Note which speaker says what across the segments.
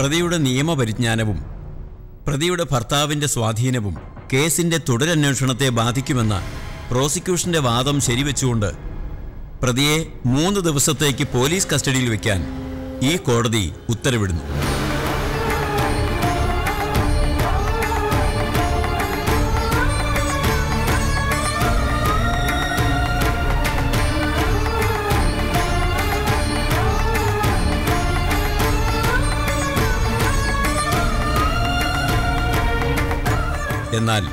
Speaker 1: പ്രതിയുടെ നിയമപരിജ്ഞാനവും പ്രതിയുടെ ഭർത്താവിന്റെ സ്വാധീനവും കേസിന്റെ തുടരന്വേഷണത്തെ ബാധിക്കുമെന്ന പ്രോസിക്യൂഷന്റെ വാദം ശരിവെച്ചുകൊണ്ട് പ്രതിയെ മൂന്ന് ദിവസത്തേക്ക് പോലീസ് കസ്റ്റഡിയിൽ വയ്ക്കാൻ ഈ കോടതി ഉത്തരവിടുന്നു. എന്നാൽ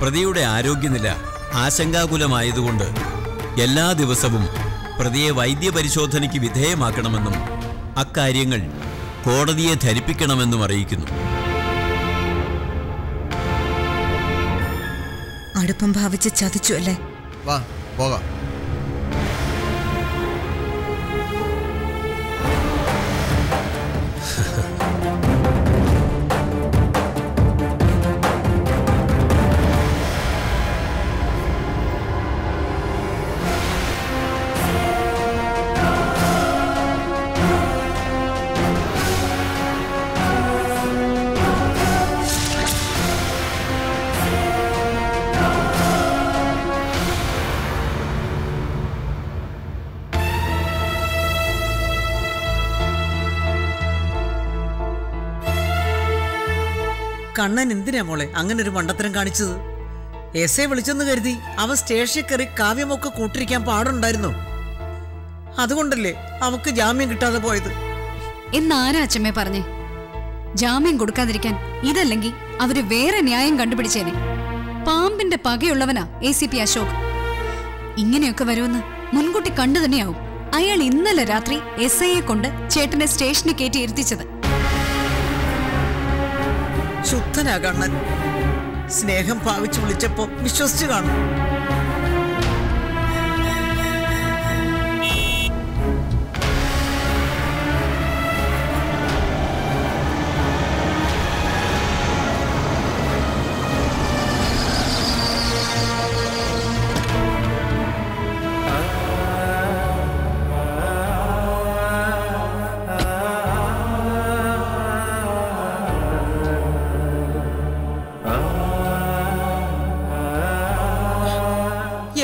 Speaker 1: പ്രതിയുടെ ആരോഗ്യനില ആശങ്കാകുലമായതുകൊണ്ട് എല്ലാ ദിവസവും പ്രതിയെ വൈദ്യപരിശോധനയ്ക്ക് വിധേയമാക്കണമെന്നും അക്കാര്യങ്ങൾ കോടതിയെ ധരിപ്പിക്കണമെന്നും അറിയിക്കുന്നു.
Speaker 2: അടുപ്പം ഭാവിച്ച് ചതിച്ചു അല്ലേ?
Speaker 3: വാ പോകാം.
Speaker 4: കണ്ണൻ എന്തിനാ മോളെ അങ്ങനെ ഒരു മണ്ടത്തരം കാണിച്ചത്? എസ് എ വിളിച്ചെന്ന് കരുതി അവൻ സ്റ്റേഷനിൽ കയറി കാവ്യമൊക്കെ കൂട്ടിരിക്കാൻ പാടുണ്ടായിരുന്നു. അതുകൊണ്ടല്ലേ അവക്ക് ജാമ്യം കിട്ടാതെ പോയത്?
Speaker 5: എന്നാരാ അച്ഛമ്മേ പറഞ്ഞേ? ജാമ്യം കൊടുക്കാതിരിക്കാൻ ഇതല്ലെങ്കിൽ അവർ വേറെ ന്യായം കണ്ടുപിടിച്ചേനെ. പാമ്പിന്റെ പകയുള്ളവനാ എ സി പി അശോക്. ഇങ്ങനെയൊക്കെ വരുമെന്ന് മുൻകൂട്ടി കണ്ടു തന്നെയാവും. അയാൾ ഇന്നലെ രാത്രി എസ് ഐയെ കൊണ്ട് ചേട്ടനെ സ്റ്റേഷനിൽ കയറ്റി ഇരുത്തിച്ചത്.
Speaker 4: ശുദ്ധനാ കണ്ണൻ സ്നേഹം ഭാവിച്ചു വിളിച്ചപ്പോ വിശ്വസിച്ചു കാണും.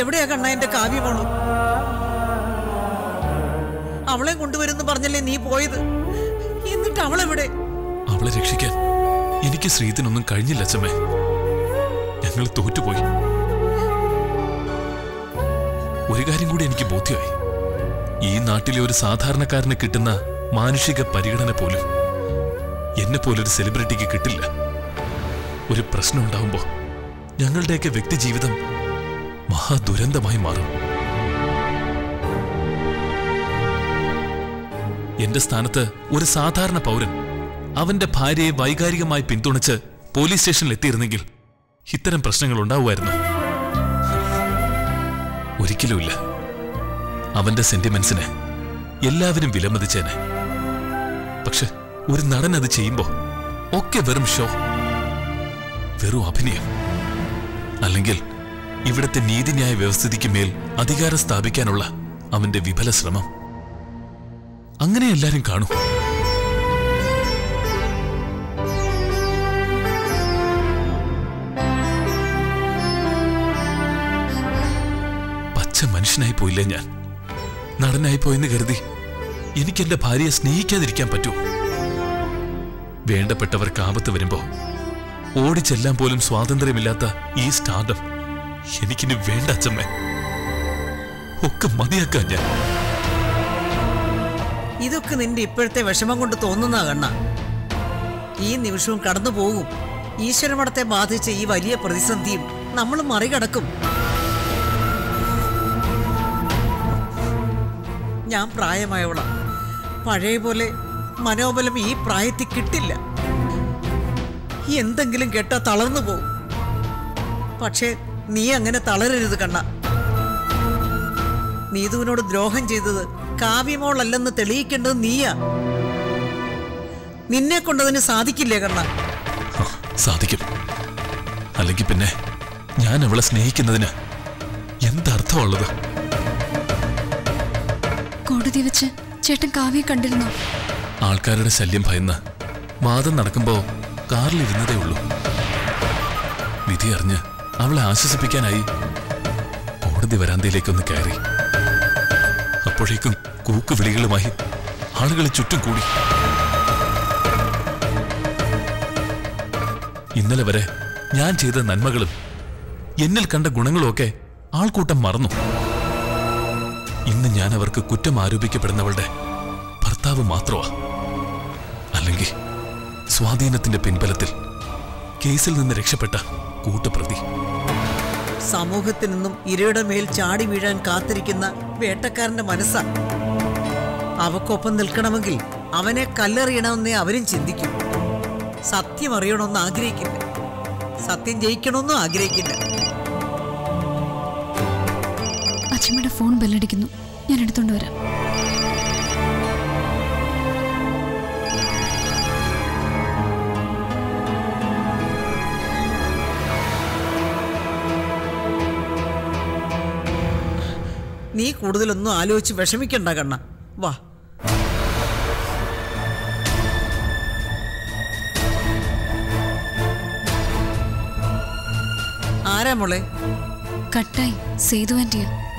Speaker 4: എവിടെയാ കണ്ണ എന്റെ കാവ്യമോൾ അവളെ കൊണ്ടുവരുന്നു പറഞ്ഞല്ലേ നീ പോയത്? എന്നിട്ട് അവളെവിടെ?
Speaker 6: അവളെ രക്ഷിക്കാൻ എനിക്ക് ശ്രീധനൊന്നും കഴിഞ്ഞില്ല അച്ഛമ്മേ. ഞങ്ങൾ തോറ്റുപോയി. ഒരു കാര്യം കൂടി എനിക്ക് ബോധ്യമായി. ഈ നാട്ടിലെ ഒരു സാധാരണക്കാരന് കിട്ടുന്ന മാനുഷിക പരിഗണന പോലും എന്നെ പോലൊരു സെലിബ്രിറ്റിക്ക് കിട്ടില്ല. ഒരു പ്രശ്നം ഉണ്ടാവുമ്പോ ഞങ്ങളുടെയൊക്കെ വ്യക്തിജീവിതം മഹാദുരന്തമായി മാറും. എന്റെ സ്ഥാനത്ത് ഒരു സാധാരണ പൗരൻ അവന്റെ ഭാര്യയെ വൈകാരികമായി പിന്തുണച്ച് പോലീസ് സ്റ്റേഷനിൽ എത്തിയിരുന്നെങ്കിൽ ഇത്തരം പ്രശ്നങ്ങൾ ഉണ്ടാവുമായിരുന്നു. ഒരിക്കലുമില്ല. അവന്റെ സെന്റിമെന്റ്സിന് എല്ലാവരും വിലമതിച്ചേനെ. പക്ഷെ ഒരു നടൻ അത് ചെയ്യുമ്പോ ഒക്കെ വെറും ഷോ വെറും അഭിനയം. അല്ലെങ്കിൽ ഇവിടുത്തെ നീതിന്യായ വ്യവസ്ഥിതിക്ക് മേൽ അധികാരം സ്ഥാപിക്കാനുള്ള അവന്റെ വിഫല ശ്രമം. അങ്ങനെ എല്ലാരും കാണൂ. പച്ച മനുഷ്യനായി പോയില്ലേ ഞാൻ? നടനായി പോയെന്ന് കരുതി എനിക്ക് എന്റെ ഭാര്യയെ സ്നേഹിക്കാതിരിക്കാൻ പറ്റൂ. വേണ്ടപ്പെട്ടവർക്ക് ആപത്ത് വരുമ്പോ ഓടിച്ചെല്ലാൻ പോലും സ്വാതന്ത്ര്യമില്ലാത്ത ഈ സ്റ്റാർഡം എനിക്കിനി വേണ്ട അച്ഛമ്മേ. ഒക്കെ മതിയാക്കാൻ ഞാൻ.
Speaker 4: ഇതൊക്കെ നിന്റെ ഇപ്പോഴത്തെ വിഷമം കൊണ്ട് തോന്നുന്ന കണ്ണ. ഈ നിമിഷവും കടന്നു പോകും. ഈശ്വരമടത്തെ ബാധിച്ച ഈ വലിയ പ്രതിസന്ധിയും നമ്മൾ മറികടക്കും. ഞാൻ പ്രായമായവളാണ് പഴയ പോലെ മനോബലം ഈ പ്രായത്തിൽ കിട്ടില്ല. എന്തെങ്കിലും കേട്ടാ തളർന്നു പോകും. പക്ഷേ നീ അങ്ങനെ തളരരുത് കണ്ണ. നീതുവിനോട് ദ്രോഹം ചെയ്തത് കാവ്യമോളല്ലെന്ന് തെളിയിക്കേണ്ടത് നീയാ. നിന്നെ കൊണ്ടതിന് സാധിക്കില്ലേ കണ്ണ?
Speaker 6: സാധിക്കും. അല്ലെങ്കിൽ പിന്നെ ഞാൻ അവളെ സ്നേഹിക്കുന്നതിന് എന്തർത്ഥമുള്ളത്?
Speaker 5: കോടതി വെച്ച് ചേട്ടൻ കാവ്യെ കണ്ടിരുന്നു?
Speaker 6: ആൾക്കാരുടെ ശല്യം ഭയന്ന് വാദം നടക്കുമ്പോ കാറിലിരുന്നതേ ഉള്ളൂ. വിധി അറിഞ്ഞ് അവളെ ആശ്വസിപ്പിക്കാനായി കോടതി വരാന്തയിലേക്കൊന്ന് കയറി. അപ്പോഴേക്കും കൂക്ക് വിളികളുമായി ആളുകൾ ചുറ്റും കൂടി. ഇന്നലെ വരെ ഞാൻ ചെയ്ത നന്മകളും എന്നിൽ കണ്ട ഗുണങ്ങളുമൊക്കെ ആൾക്കൂട്ടം മറന്നു. ഇന്ന് ഞാൻ അവർക്ക് കുറ്റം ആരോപിക്കപ്പെടുന്നവളുടെ ഭർത്താവ് മാത്രമാ. അല്ലെങ്കിൽ സ്വാധീനത്തിന്റെ പിൻബലത്തിൽ കേസിൽ നിന്ന് രക്ഷപ്പെട്ട കൂട്ടുപ്രതി.
Speaker 4: സമൂഹത്തിൽ നിന്നും ഇരയുടെ മേൽ ചാടി വീഴാൻ കാത്തിരിക്കുന്ന വേട്ടക്കാരന്റെ മനസ്സാ അവക്കൊപ്പം നിൽക്കണമെങ്കിൽ അവനെ കല്ലെറിയണമെന്നേ അവരും ചിന്തിക്കും. സത്യം അറിയണമെന്ന് ആഗ്രഹിക്കില്ല. സത്യം ജയിക്കണമെന്നും ആഗ്രഹിക്കില്ല.
Speaker 5: അച്ഛമ്മയുടെ ഫോൺ ബെല്ലടിക്കുന്നു. ഞാൻ എടുത്തോണ്ട് വരാം.
Speaker 4: കൂടുതലൊന്നും ആലോചിച്ച് വിഷമിക്കണ്ട കണ്ണ. വാ. ആരാ മോളെ?
Speaker 5: കട്ടായി. സേതു ആന്റിയാ.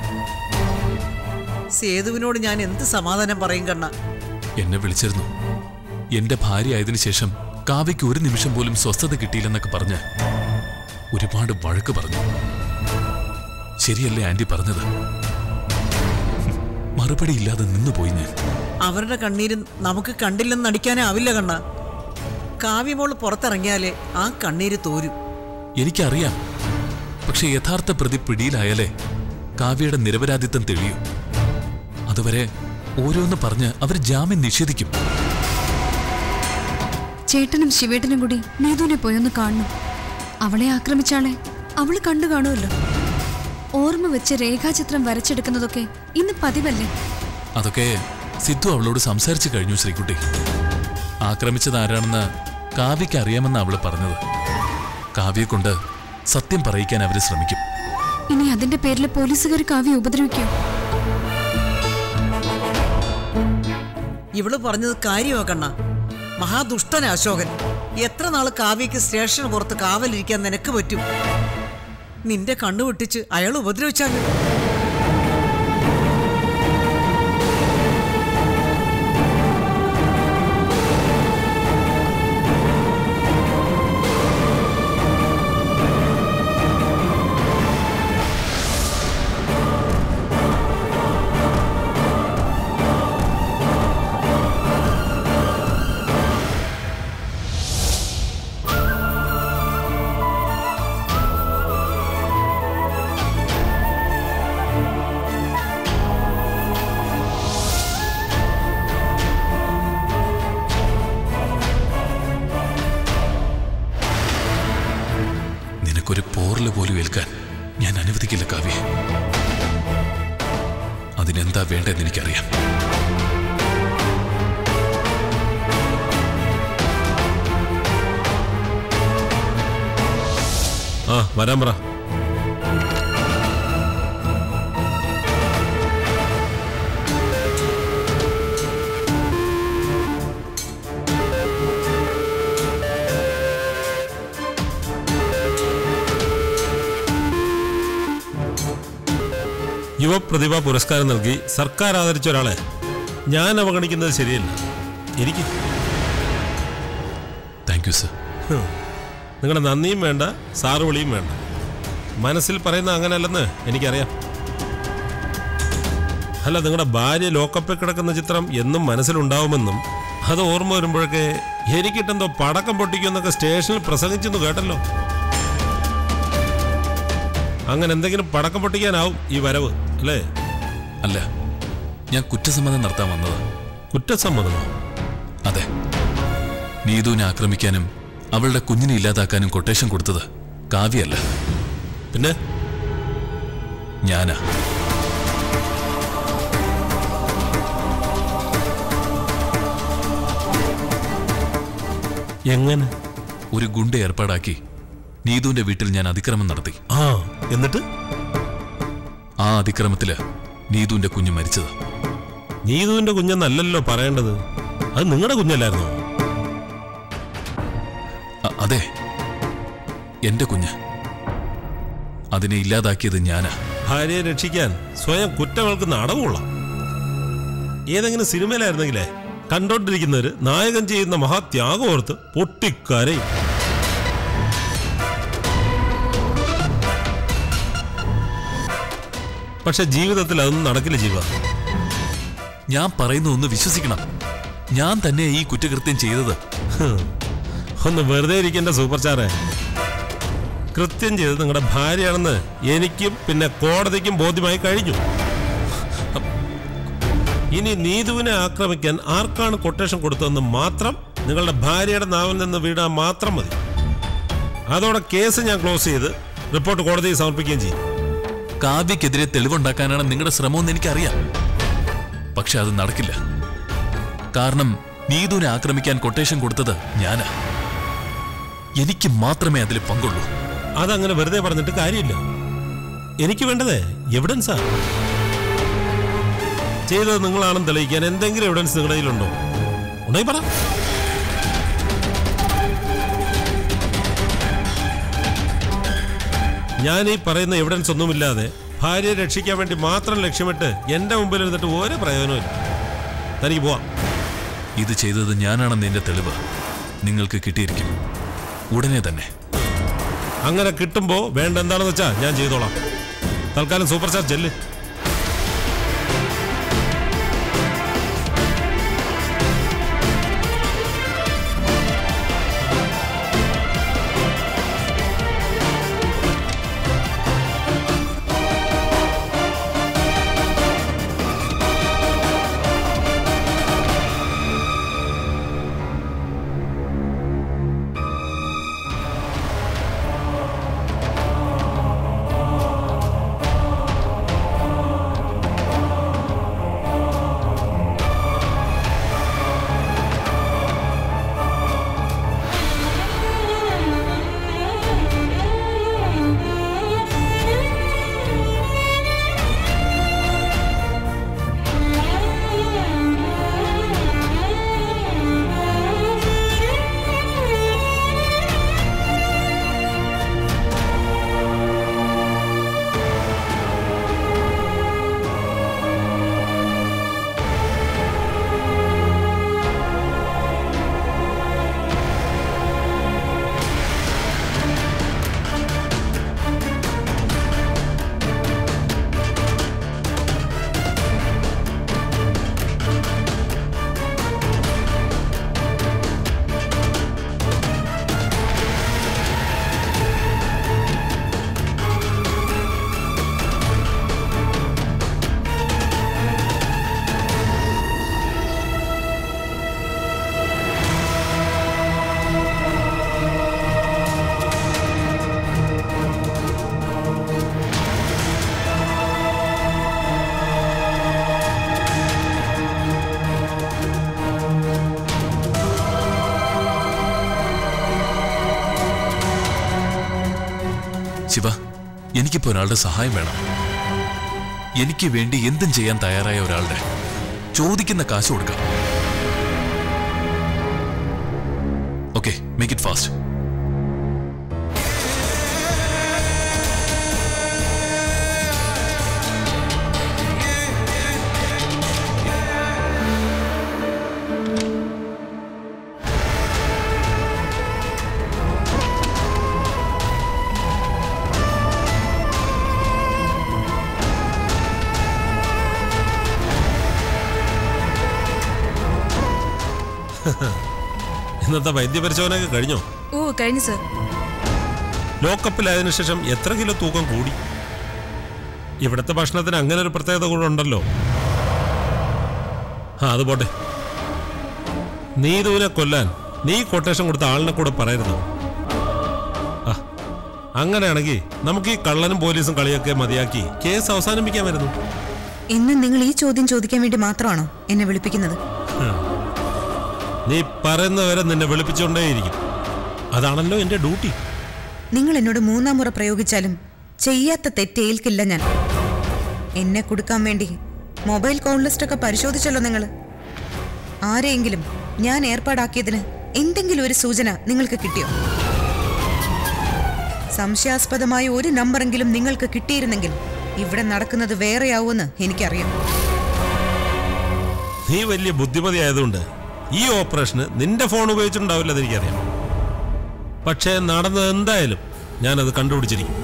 Speaker 4: സേതുവിനോട് ഞാൻ എന്ത് സമാധാനം പറയും കണ്ണ?
Speaker 6: എന്നെ വിളിച്ചിരുന്നു. എന്റെ ഭാര്യ ആയതിനു ശേഷം കാവ്യയ്ക്ക് ഒരു നിമിഷം പോലും സ്വസ്ഥത കിട്ടിയില്ലെന്നൊക്കെ പറഞ്ഞ് ഒരുപാട് വഴക്ക് പറഞ്ഞു. ശരിയല്ലേ ആന്റി പറഞ്ഞത്? മറുപടിയില്ലാതെ നിന്നുപോയി ഞാൻ.
Speaker 4: അവരുടെ കണ്ണീരും നമുക്ക് കണ്ടില്ലെന്ന് നടിക്കാനേ ആവില്ല കണ്ണ. കാവ്യമോൾ പുറത്തിറങ്ങിയാലേ ആ കണ്ണീര് തോരും.
Speaker 6: എനിക്കറിയാം. പക്ഷെ യഥാർത്ഥ പ്രതി പിടിയിലായാലേ കാവ്യയുടെ നിരപരാധിത്വം തെളിയൂ. അതുവരെ ഓരോന്ന് പറഞ്ഞ് അവർ ജാമ്യം നിഷേധിക്കും.
Speaker 5: ചേട്ടനും ശിവേട്ടനും കൂടി നീതുവിനെ പോയൊന്ന് കാണണം. അവളെ ആക്രമിച്ചാളെ അവൾ കണ്ടു കാണുമല്ലോ ഓർമ്മ വെച്ച് രേഖാചിത്രം വരച്ചെടുക്കുന്നതൊക്കെ ഇന്ന് പതിവല്ലേ?
Speaker 6: അതൊക്കെ സിദ്ധു അവളോട് സംസാരിച്ചു കഴിഞ്ഞു ശ്രീകുട്ടി. ആക്രമിച്ചത് ആരാണെന്ന് കാവ്യക്ക് അറിയാമെന്ന് അവൾ പറഞ്ഞത്. കാവ്യ കൊണ്ട് സത്യം പറയിക്കാൻ അവർ ശ്രമിക്കും.
Speaker 5: ഇനി അതിന്റെ പേരിൽ പോലീസുകാർ കാവ്യ ഉപദ്രവിക്കും?
Speaker 4: ഇവൾ പറഞ്ഞത് കാര്യമാ കണ്ണ. മഹാദുഷ്ടൻ അശോകൻ. എത്ര നാൾ കാവ്യക്ക് സ്റ്റേഷന് പുറത്ത് കാവലിരിക്കാൻ നിനക്ക് പറ്റും? നിന്റെ കണ്ണു വെട്ടിച്ച് അയാൾ ഉപദ്രവിച്ചാലും
Speaker 3: വരാൻ പറ. യുവപ്രതിഭ പുരസ്കാരം നൽകി സർക്കാർ ആദരിച്ച ഒരാളെ ഞാൻ അവഗണിക്കുന്നത് ശരിയല്ല. എനിക്ക്
Speaker 6: താങ്ക് യു സർ
Speaker 3: നിങ്ങളുടെ നന്ദിയും വേണ്ട സാറ് വിളിയും വേണ്ട. മനസ്സിൽ പറയുന്ന അങ്ങനെയല്ലെന്ന് എനിക്കറിയാം. അല്ല നിങ്ങളുടെ ഭാര്യ ലോക്കപ്പിൽ കിടക്കുന്ന ചിത്രം എന്നും മനസ്സിലുണ്ടാവുമെന്നും അത് ഓർമ്മ വരുമ്പോഴൊക്കെ എനിക്കിട്ടെന്തോ പടക്കം പൊട്ടിക്കുമെന്നൊക്കെ സ്റ്റേഷനിൽ പ്രസംഗിച്ചെന്ന് കേട്ടല്ലോ. അങ്ങനെ എന്തെങ്കിലും പടക്കം പൊട്ടിക്കാനാവും ഈ വരവ് അല്ലേ?
Speaker 6: അല്ല ഞാൻ കുറ്റസമ്മതം നടത്താൻ വന്നത്.
Speaker 3: കുറ്റസമ്മതമോ?
Speaker 6: അതെ. നീതുവിനെ ആക്രമിക്കാനും അവളുടെ കുഞ്ഞിനെ ഇല്ലാതാക്കാനും കൊട്ടേഷൻ കൊടുത്തത് കാവ്യല്ല
Speaker 3: പിന്നെ
Speaker 6: ഞാനാ.
Speaker 3: എങ്ങനെ?
Speaker 6: ഒരു ഗുണ്ട ഏർപ്പാടാക്കി നീതുവിന്റെ വീട്ടിൽ ഞാൻ അതിക്രമം നടത്തി.
Speaker 3: ആ എന്നിട്ട്?
Speaker 6: ആ അതിക്രമത്തിൽ നീതുവിന്റെ കുഞ്ഞ് മരിച്ചത്.
Speaker 3: നീതുവിന്റെ കുഞ്ഞെന്നല്ലല്ലോ പറയേണ്ടത്. അത് നിങ്ങളുടെ കുഞ്ഞല്ലായിരുന്നോ? അതെ.
Speaker 6: എന്റെ കുഞ്ഞ്. അതിനെ ഇല്ലാതാക്കിയത് ഞാനാ.
Speaker 3: ഭാര്യയെ രക്ഷിക്കാൻ സ്വയം കുറ്റങ്ങൾക്ക് നടവുള്ള ഏതെങ്കിലും സിനിമയിലായിരുന്നെങ്കിലേ കണ്ടോണ്ടിരിക്കുന്നവര് നായകൻ ചെയ്യുന്ന മഹാത്യാഗം ഓർത്ത് പൊട്ടിക്കരയും. പക്ഷെ ജീവിതത്തിൽ അതൊന്നും നടക്കില്ല ജീവ.
Speaker 6: ഞാൻ പറയുന്ന ഒന്ന് വിശ്വസിക്കണം. ഞാൻ തന്നെ ഈ കുറ്റകൃത്യം ചെയ്തത്.
Speaker 3: ഒന്ന് വെറുതെ ഇരിക്കേണ്ട സൂപ്പർ സ്റ്റാറേ. കൃത്യം ചെയ്തത് നിങ്ങളുടെ ഭാര്യയാണെന്ന് എനിക്കും പിന്നെ കോടതിക്കും ബോധ്യമായി കഴിഞ്ഞു. ഇനി നീതുവിനെ ആക്രമിക്കാൻ ആർക്കാണ് കൊട്ടേഷൻ കൊടുത്തതെന്ന് മാത്രം നിങ്ങളുടെ ഭാര്യയുടെ നാവിൽ നിന്ന് വീടാൻ മാത്രം മതി. അതോടെ കേസ് ഞാൻ ക്ലോസ് ചെയ്ത് റിപ്പോർട്ട് കോടതിയിൽ സമർപ്പിക്കുകയും ചെയ്യും.
Speaker 6: കാവ്യക്കെതിരെ തെളിവുണ്ടാക്കാനാണ് നിങ്ങളുടെ ശ്രമമെന്ന് എനിക്കറിയാം. പക്ഷെ അത് നടക്കില്ല. കാരണം നീതുവിനെ ആക്രമിക്കാൻ കൊട്ടേഷൻ കൊടുത്തത് ഞാനാ. എനിക്ക് മാത്രമേ അതിൽ പങ്കുള്ളൂ.
Speaker 3: അതങ്ങനെ വെറുതെ പറഞ്ഞിട്ട് കാര്യമില്ല. എനിക്ക് വേണ്ടത് എവിഡൻസാ ചെയ്തത് നിങ്ങളാണെന്ന് തെളിയിക്കാൻ എന്തെങ്കിലും എവിഡൻസ് നിങ്ങളുടെ കയ്യിലുണ്ടോ? ഉണ്ടെങ്കിൽ പറ. ഞാൻ ഈ പറയുന്ന എവിഡൻസ് ഒന്നുമില്ലാതെ ഭാര്യയെ രക്ഷിക്കാൻ വേണ്ടി മാത്രം ലക്ഷ്യമിട്ട് എന്റെ മുമ്പിൽ ഇരുന്നിട്ട് ഒരു പ്രയോജനമില്ല തനിക്ക് പോവാം.
Speaker 6: ഇത് ചെയ്തത് ഞാനാണെന്ന് എന്റെ തെളിവ് നിങ്ങൾക്ക് കിട്ടിയിരിക്കും. ഉടനെ തന്നെ.
Speaker 3: അങ്ങനെ കിട്ടുമ്പോ വേണ്ട എന്താണെന്ന് വെച്ചാ ഞാൻ ചെയ്തോളാം. തൽക്കാലം സൂപ്പർ ചാർജ് ചെല്ല്.
Speaker 6: ശിവ എനിക്കിപ്പോ ഒരാളുടെ സഹായം വേണം. എനിക്ക് വേണ്ടി എന്തും ചെയ്യാൻ തയ്യാറായ ഒരാളുടെ ചോദിക്കുന്ന കാശ് കൊടുക്കാം. ഓക്കെ മേക്ക് ഇറ്റ് ഫാസ്റ്റ്
Speaker 3: ഇന്നത്തെ വൈദ്യപരിശോധനയൊക്കെ കഴിഞ്ഞോ?
Speaker 2: ഓ കഴിഞ്ഞു സർ.
Speaker 3: ലോക്കപ്പിലായതിനു ശേഷം എത്ര കിലോ തൂക്കം കൂടി? ഇവിടുത്തെ ഭക്ഷണത്തിന് അങ്ങനെ ഒരു പ്രത്യേകത കൂടെ ഉണ്ടല്ലോ. ആ അത് പോട്ടെ. നീ നീതുവിനെ കൊല്ലാൻ നീ കൊട്ടേഷൻ കൊടുത്ത ആളിനെ കൂടെ പറയരുത്. ആ അങ്ങനെയാണെങ്കിൽ നമുക്ക് ഈ കള്ളനും പോലീസും കളിയൊക്കെ മതിയാക്കി കേസ് അവസാനിപ്പിക്കാൻ വരുന്നു.
Speaker 2: എന്നും നിങ്ങൾ ഈ ചോദ്യം ചോദിക്കാൻ വേണ്ടി മാത്രമാണോ എന്നെ വിളിപ്പിക്കുന്നത്?
Speaker 3: നീ പറയുന്നവരെ നിന്നെ വിളിപ്പിച്ചുകൊണ്ടേയിരിക്കും. അതാണല്ലോ എന്റെ ഡ്യൂട്ടി.
Speaker 2: നിങ്ങൾ എന്നോട് മൂന്നാം മുറ പ്രയോഗിച്ചാലും ചെയ്യാത്ത തെറ്റേൽക്കില്ല ഞാൻ. എന്നെ കൊടുക്കാൻ വേണ്ടി മൊബൈൽ കോൾ ലിസ്റ്റ് ഒക്കെ പരിശോധിച്ചല്ലോ നിങ്ങൾ ആരെയെങ്കിലും ഞാൻ ഏർപ്പാടാക്കിയതിന് എന്തെങ്കിലും ഒരു സൂചന നിങ്ങൾക്ക് കിട്ടിയോ? സംശയാസ്പദമായ ഒരു നമ്പറെങ്കിലും നിങ്ങൾക്ക് കിട്ടിയിരുന്നെങ്കിൽ ഇവിടെ നടക്കുന്നത് വേറെയാവുമെന്ന് എനിക്കറിയാം.
Speaker 3: നീ വലിയ ബുദ്ധിമതി ആയതുകൊണ്ട് ഈ ഓപ്പറേഷന് നിന്റെ ഫോൺ ഉപയോഗിച്ചിട്ടുണ്ടാവില്ല എനിക്കറിയാം. പക്ഷേ നടന്നത് എന്തായാലും ഞാനത് കണ്ടുപിടിച്ചിരിക്കും.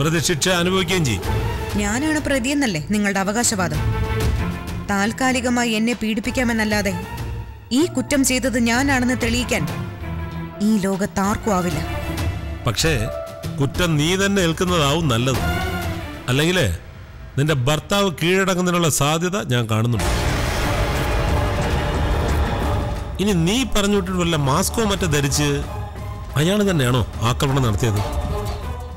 Speaker 3: പ്രതിശിക്ഷ അനുഭവിക്കുകയും ചെയ്യും.
Speaker 2: ഞാനാണ് പ്രതിയെന്നല്ലേ നിങ്ങളുടെ അവകാശവാദം? താൽക്കാലികമായി എന്നെ പീഡിപ്പിക്കാമെന്നല്ലാതെ ഈ കുറ്റം ചെയ്തത് ഞാനാണെന്ന് തെളിയിക്കാൻ ഈ ലോകത്താർക്കും ആവില്ല.
Speaker 3: പക്ഷേ കുറ്റം നീ തന്നെ ഏൽക്കുന്നതാവും നല്ലത്. അല്ലെങ്കിൽ നിന്റെ ഭർത്താവ് കീഴടങ്ങുന്നതിനുള്ള സാധ്യത ഞാൻ കാണുന്നുണ്ട്. ഇനി നീ പറഞ്ഞു വിട്ടിട്ട് വല്ല മാസ്കോ മറ്റോ ധരിച്ച് അയാൾ തന്നെയാണോ ആക്രമണം നടത്തിയത്?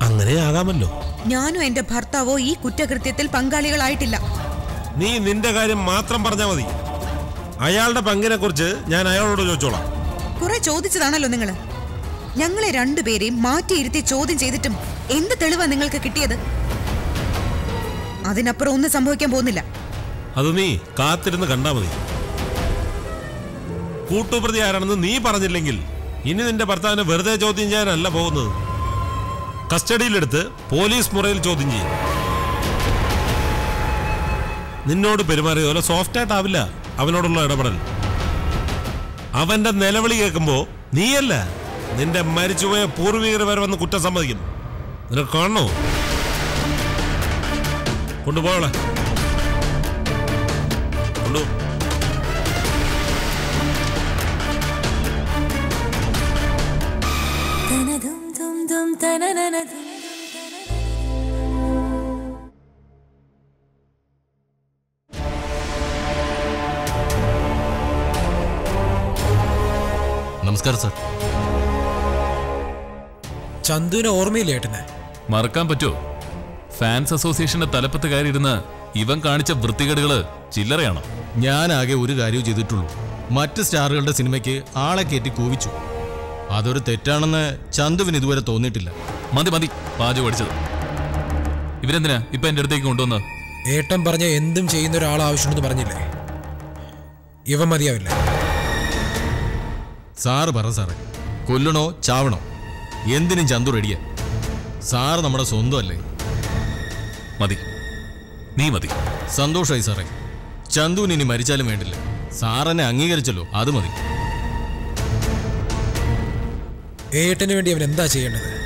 Speaker 3: അങ്ങനെ ആകാമല്ലോ.
Speaker 2: ഞാനും എന്റെ ഭർത്താവോ ഈ കുറ്റകൃത്യത്തിൽ പങ്കാളികളായിട്ടില്ല.
Speaker 3: നീ നിന്റെ കാര്യം മാത്രം പറഞ്ഞാൽ മതി. അയാളുടെ പങ്കിനെ കുറിച്ച് ഞാൻ അയാളോട് ചോദിച്ചോളാം.
Speaker 2: കുറെ ചോദിച്ചതാണല്ലോ നിങ്ങൾ. ഞങ്ങളെ രണ്ടുപേരെയും മാറ്റിയിരുത്തി ചോദ്യം ചെയ്തിട്ടും എന്ത് തെളിവാ നിങ്ങൾക്ക് കിട്ടിയത്? അതിനപ്പുറം ഒന്നും സംഭവിക്കാൻ പോകുന്നില്ല.
Speaker 3: അത് നീ കാത്തിരുന്ന് കണ്ടാ മതി. കൂട്ടുപ്രതി ആരാണെന്ന് നീ പറഞ്ഞില്ലെങ്കിൽ ഇനി നിന്റെ ഭർത്താവിനെ വെറുതെ ചോദ്യം ചെയ്യാനല്ല പോകുന്നത്. കസ്റ്റഡിയിലെടുത്ത് പോലീസ് മുറയിൽ ചോദ്യം ചെയ്യും. നിന്നോട് പെരുമാറിയ പോലെ സോഫ്റ്റ് ആയിട്ടാവില്ല അവനോടുള്ള ഇടപെടൽ. അവന്റെ നിലവിളി കേൾക്കുമ്പോ നീയല്ല നിന്റെ മരിച്ചുപോയ പൂർവികർ വരെ വന്ന് കുറ്റം സമ്മതിക്കും നിനക്ക് കാണണോ? കൊണ്ടുപോയോളെ.
Speaker 7: നമസ്കാരം സാർ.
Speaker 8: ചന്തുവിനെ ഓർമ്മയില്ല ഏട്ടനെ?
Speaker 6: മറക്കാൻ പറ്റുമോ? ഫാൻസ് അസോസിയേഷന്റെ തലപ്പത്ത് കയറിയിരുന്ന് ഇവൻ കാണിച്ച വൃത്തികേടുകൾ ചില്ലറയാണോ?
Speaker 7: ആകെ ഒരു കാര്യവും ചെയ്തിട്ടുള്ളൂ. മറ്റ് സ്റ്റാറുകളുടെ സിനിമയ്ക്ക് ആളെ കയറ്റി കൂവിച്ചു. അതൊരു തെറ്റാണെന്ന് ചന്തുവിന് ഇതുവരെ തോന്നിയിട്ടില്ല.
Speaker 6: മതി മതി. പാചകം പഠിച്ചത്. ഇവരെന്തിനാ ഇപ്പൊ എന്റെ അടുത്തേക്ക് കൊണ്ടുവന്ന്
Speaker 8: ഏട്ടൻ പറഞ്ഞ എന്തും ചെയ്യുന്ന ഒരാൾ ആവശ്യമുണ്ടെന്ന് പറഞ്ഞില്ലേ? ഇവ മതിയാവില്ല.
Speaker 7: സാറ് പറ സാറേ. കൊല്ലണോ ചാവണോ? എന്തിനും ചന്തു റെഡിയാ. സാറ് നമ്മുടെ സ്വന്തമല്ലേ?
Speaker 6: മതി. നീ മതി.
Speaker 7: സന്തോഷമായി സാറേ. ചന്തുവിന് ഇനി മരിച്ചാലും വേണ്ടില്ല. സാറെന്നെ അംഗീകരിച്ചല്ലോ അത് മതി.
Speaker 8: ഏട്ടന് വേണ്ടി അവൻ എന്താ ചെയ്യേണ്ടത്?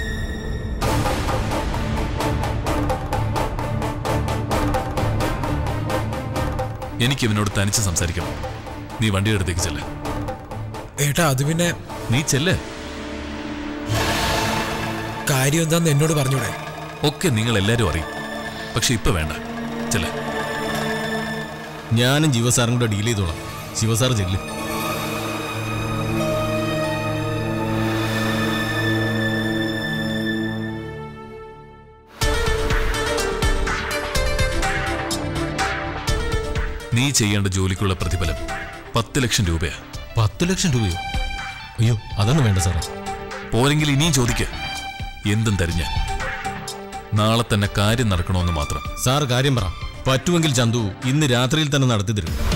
Speaker 6: എനിക്ക് ഇവനോട് തനിച്ച് സംസാരിക്കണം. നീ വണ്ടിയുടെ അടുത്തേക്ക് ചെല്ല.
Speaker 8: ഏട്ടാ അത് പിന്നെ
Speaker 6: നീ ചെല്ല്.
Speaker 8: കാര്യം എന്താന്ന് എന്നോട് പറഞ്ഞൂടെ?
Speaker 6: ഒക്കെ നിങ്ങൾ എല്ലാരും അറിയും. പക്ഷെ ഇപ്പൊ വേണ്ട. ചെല്ല.
Speaker 7: ഞാനും ജീവസാറും കൂടെ ഡീൽ ചെയ്തോളാം. ശിവസാർ ചെല്ല്.
Speaker 6: നീ ചെയ്യേണ്ട ജോലിക്കുള്ള പ്രതിഫലം പത്ത് ലക്ഷം രൂപയാ.
Speaker 7: പത്ത് ലക്ഷം രൂപയോ? അയ്യോ അതൊന്നും വേണ്ട സാറേ.
Speaker 6: പോരെങ്കിൽ ഇനിയും ചോദിക്ക. എന്തും തരിഞ്ഞ. നാളെ തന്നെ കാര്യം നടക്കണമെന്ന് മാത്രം.
Speaker 7: സാർ കാര്യം പറ. പറ്റുമെങ്കിൽ ചന്തു ഇന്ന് രാത്രിയിൽ തന്നെ നടത്തി തരും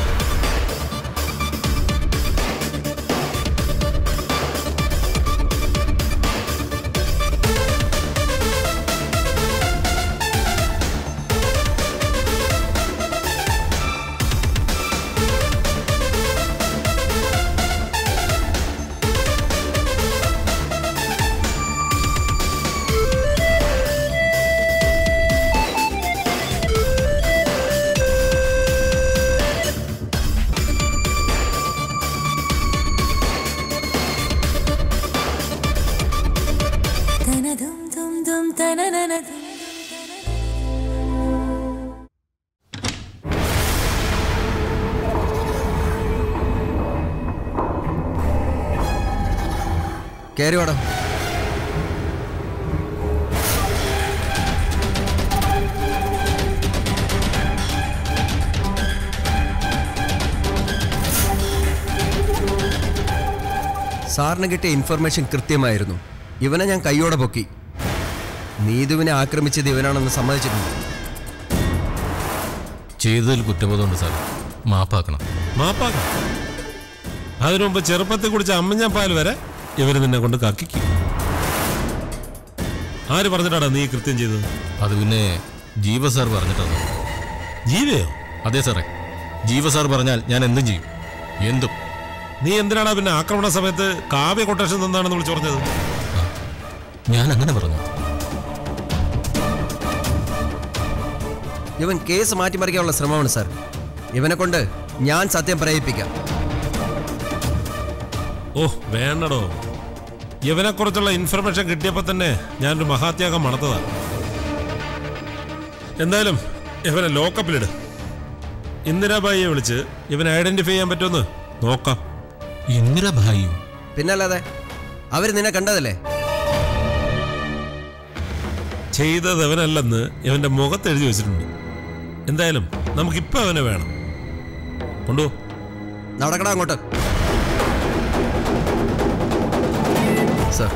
Speaker 9: കയറി വാടാ. സാറിന് കിട്ടിയ ഇൻഫർമേഷൻ കൃത്യമായിരുന്നു. ഇവനെ ഞാൻ കൈയോടെ പൊക്കി. നീതുവിനെ ആക്രമിച്ചത് ഇവനാണെന്ന് സമ്മതിച്ചിട്ടുണ്ട്.
Speaker 7: ചെയ്തതിൽ കുറ്റബോധമുണ്ട് സാർ മാപ്പാക്കണം.
Speaker 3: മാപ്പാക്കണം? അതിനു മുമ്പ് ചെറുപ്പത്തിൽ കുടിച്ച അമ്മഞ്ഞപ്പാൽ വരെ ഇവർ നിന്നെ കൊണ്ട് കാക്കിക്കും. ആര് പറഞ്ഞിട്ടാണ് നീ കൃത്യം ചെയ്തത്?
Speaker 7: അത് പിന്നെ ജീവ സാർ പറഞ്ഞിട്ടാണ്.
Speaker 3: ജീവയോ?
Speaker 7: അതെ സാറേ. ജീവ സാർ പറഞ്ഞാൽ ഞാൻ എന്തും ചെയ്യും. എന്തും.
Speaker 3: നീ എന്തിനാണ് പിന്നെ ആക്രമണ സമയത്ത് കാവ്യ കൊട്ടേഷൻ തന്നാണെന്ന് വിളിച്ചു പറഞ്ഞത്?
Speaker 7: ഞാൻ അങ്ങനെ പറഞ്ഞു
Speaker 9: ഇവൻ കേസ് മാറ്റിമറിക്കാനുള്ള ശ്രമമാണ് സാർ. ഇവനെ കൊണ്ട് ഞാൻ സത്യം പറയിപ്പിക്കാം
Speaker 3: ഓ വേണ്ടടോ. ഇവനെ കുറിച്ചുള്ള ഇൻഫർമേഷൻ കിട്ടിയപ്പോൾ തന്നെ ഞാനൊരു മഹാത്യാഗം മണത്തതാണ് എന്തായാലും ഇവനെ ലോക്കപ്പിലിട് ഇന്ദിരാബായിയെ വിളിച്ച് ഇവനെ ഐഡന്റിഫൈ ചെയ്യാൻ പറ്റുമെന്ന് നോക്കാം.
Speaker 7: ഇന്ദിരാഭായിയോ
Speaker 9: പിന്നല്ലാതെ അവർ നിന്നെ കണ്ടതല്ലേ?
Speaker 3: ചെയ്തത് അവനല്ലെന്ന് ഇവന്റെ മുഖത്ത് എഴുതി വെച്ചിട്ടുണ്ട്. എന്തായാലും നമുക്കിപ്പോൾ അവനെ വേണം. കൊണ്ടുപോ.
Speaker 9: നടക്കടാ അങ്ങോട്ട്. സാർ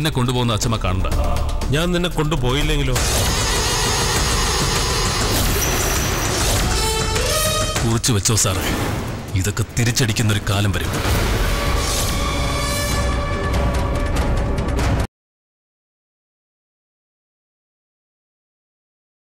Speaker 6: എന്നെ കൊണ്ടുപോകുന്ന അച്ഛമ്മ കാണണ്ട.
Speaker 3: ഞാൻ നിന്നെ കൊണ്ടുപോയില്ലെങ്കിലോ?
Speaker 6: കുറിച്ചു വെച്ചോ സാറേ. ഇതൊക്കെ തിരിച്ചടിക്കുന്നൊരു കാലം വരും.